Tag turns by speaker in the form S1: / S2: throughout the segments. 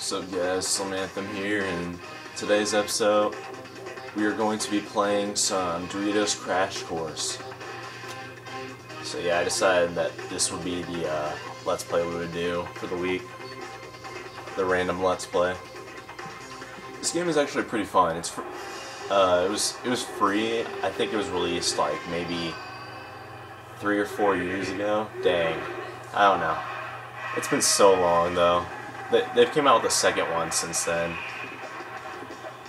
S1: What's up guys, Slim Anthem here, and today's episode we are going to be playing some Doritos Crash Course. So yeah, I decided that this would be the uh, Let's Play we would do for the week. The random Let's Play. This game is actually pretty fun. It's uh, it was it was free. I think it was released like maybe three or four years ago. Dang, I don't know. It's been so long though. They, they've came out with a second one since then.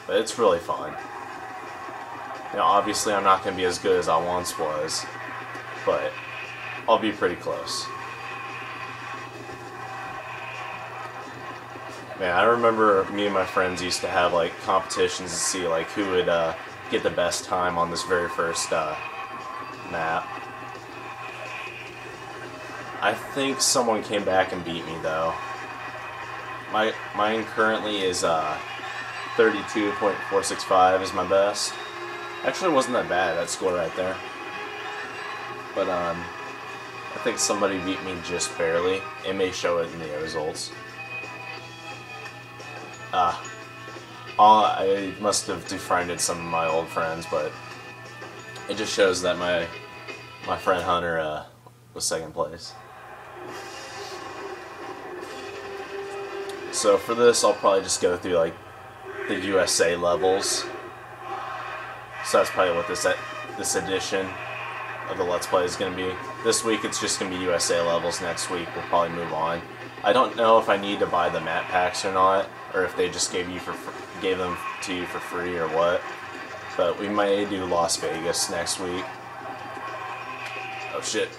S1: But it's really fun. You know, obviously I'm not going to be as good as I once was. But I'll be pretty close. Man, I remember me and my friends used to have like competitions to see like who would uh, get the best time on this very first uh, map. I think someone came back and beat me though. My mine currently is uh 32.465 is my best. Actually wasn't that bad, that score right there. But um I think somebody beat me just barely. It may show it in the results. Ah. Uh, I must have defriended some of my old friends, but it just shows that my my friend Hunter uh, was second place. So for this, I'll probably just go through like the USA levels. So that's probably what this this edition of the Let's Play is going to be. This week it's just going to be USA levels. Next week we'll probably move on. I don't know if I need to buy the map packs or not, or if they just gave you for gave them to you for free or what. But we may do Las Vegas next week. Oh shit.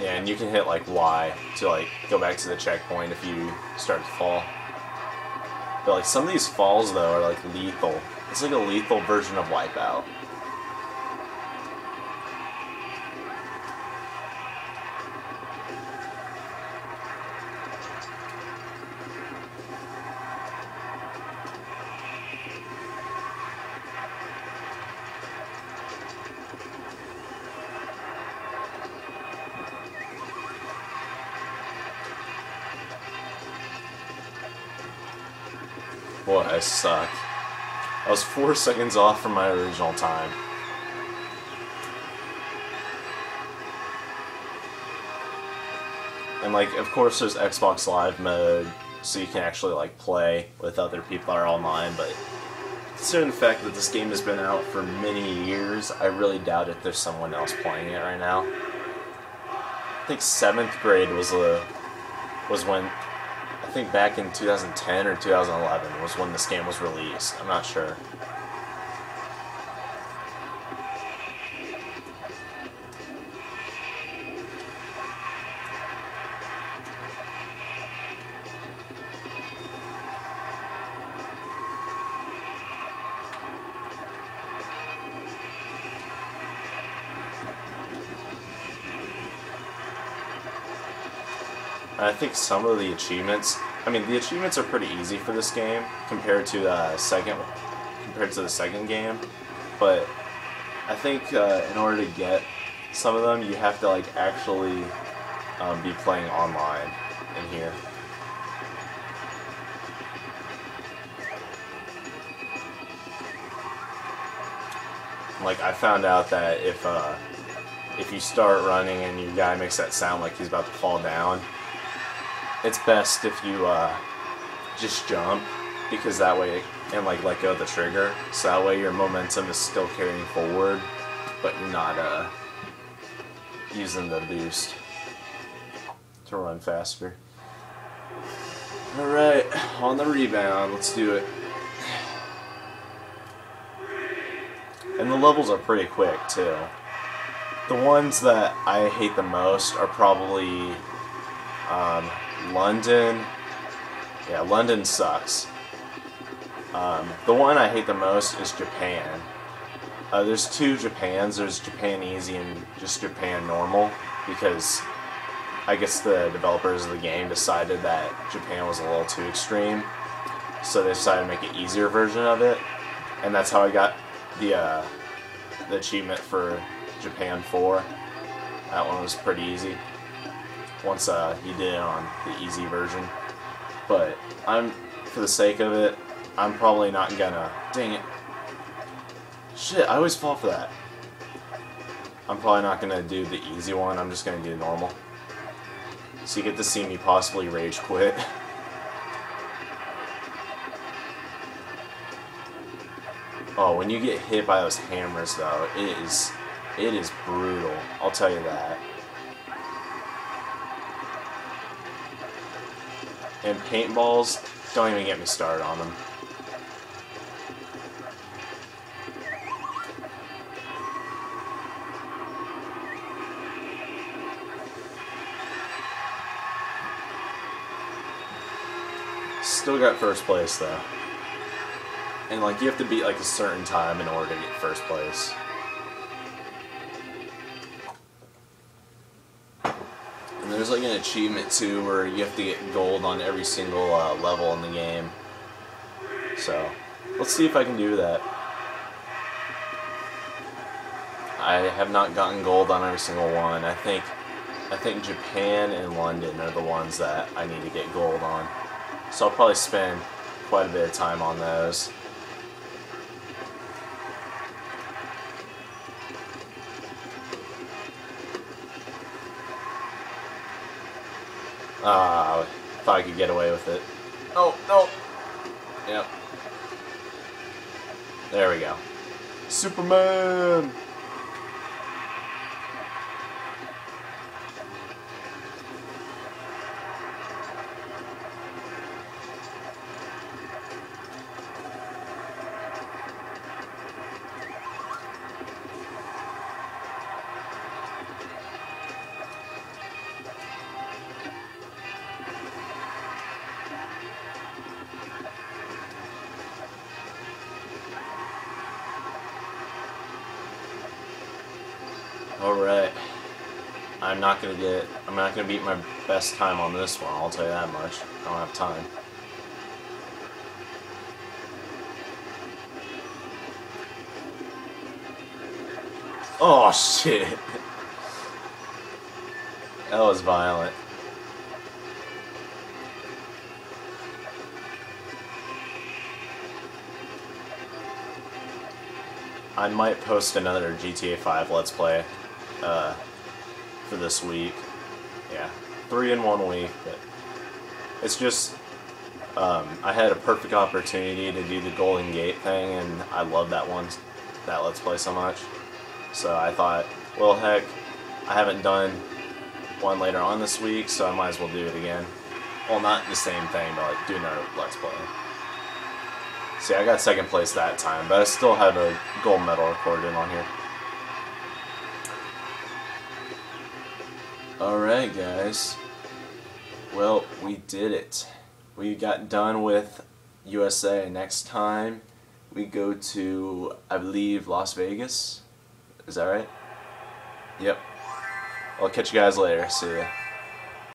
S1: And you can hit like Y to like go back to the checkpoint if you start to fall. But like some of these falls though are like lethal. It's like a lethal version of Wipeout. Boy, I suck. I was four seconds off from my original time. And like, of course, there's Xbox Live mode, so you can actually like play with other people that are online. But considering the fact that this game has been out for many years, I really doubt if there's someone else playing it right now. I think seventh grade was a was when I think back in 2010 or 2011 was when this game was released. I'm not sure. I think some of the achievements. I mean, the achievements are pretty easy for this game compared to the second, compared to the second game. But I think uh, in order to get some of them, you have to like actually um, be playing online in here. Like I found out that if uh, if you start running and your guy makes that sound like he's about to fall down, it's best if you uh, just jump because that way and like let go of the trigger. So that way your momentum is still carrying forward but you're not uh, using the boost to run faster. Alright on the rebound let's do it. And the levels are pretty quick too. The ones that I hate the most are probably um, London. Yeah, London sucks. Um, the one I hate the most is Japan. Uh, there's two Japans. There's Japan Easy and just Japan Normal because I guess the developers of the game decided that Japan was a little too extreme, so they decided to make an easier version of it, and that's how I got the uh, the achievement for Japan 4. That one was pretty easy once uh, you did it on the easy version. But I'm, for the sake of it, I'm probably not gonna. Dang it. Shit, I always fall for that. I'm probably not gonna do the easy one, I'm just gonna do normal. So you get to see me possibly rage quit. Oh, when you get hit by those hammers though, it is it is brutal. I'll tell you that. And paintballs, don't even get me started on them. Still got first place though. And like you have to beat like a certain time in order to get first place. Like an achievement too where you have to get gold on every single uh, level in the game. So let's see if I can do that. I have not gotten gold on every single one. I think I think Japan and London are the ones that I need to get gold on. So I'll probably spend quite a bit of time on those. Ah, uh, thought I could get away with it. Oh, no. Yep. There we go. Superman! Alright. I'm not gonna get I'm not gonna beat my best time on this one, I'll tell you that much. I don't have time. Oh shit. That was violent. I might post another GTA 5 Let's Play uh, for this week. Yeah, three in one week. But it's just um, I had a perfect opportunity to do the Golden Gate thing, and I love that one, that Let's Play so much. So I thought, well, heck, I haven't done one later on this week, so I might as well do it again. Well, not the same thing, but like do another Let's Play. See, I got second place that time, but I still have a gold medal recorded on here. Alright guys, well we did it. We got done with USA. Next time we go to, I believe, Las Vegas. Is that right? Yep. I'll catch you guys later. See ya.